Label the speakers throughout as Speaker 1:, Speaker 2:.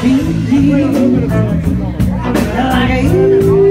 Speaker 1: Be Like a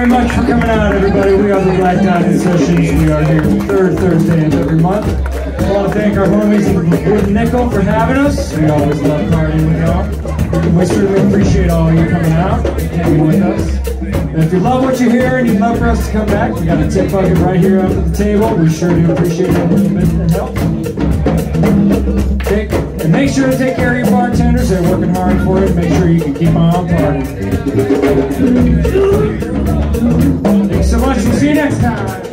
Speaker 1: very much for coming out, everybody. We are the Black Diamond Sessions. We are here third Thursday of every month. I want to thank our homies in Wooden Nickel for having us. We always love partying with y'all. We certainly appreciate all of you coming out, hanging with us. And if you love what you hear and you'd love for us to come back, we got a tip bucket right here up at the table. We sure do appreciate a little bit of help. Take, and make sure to take care of your bartenders. They're working hard for it. Make sure you can keep on partying. Much. We'll see you next time.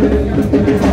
Speaker 2: One covered.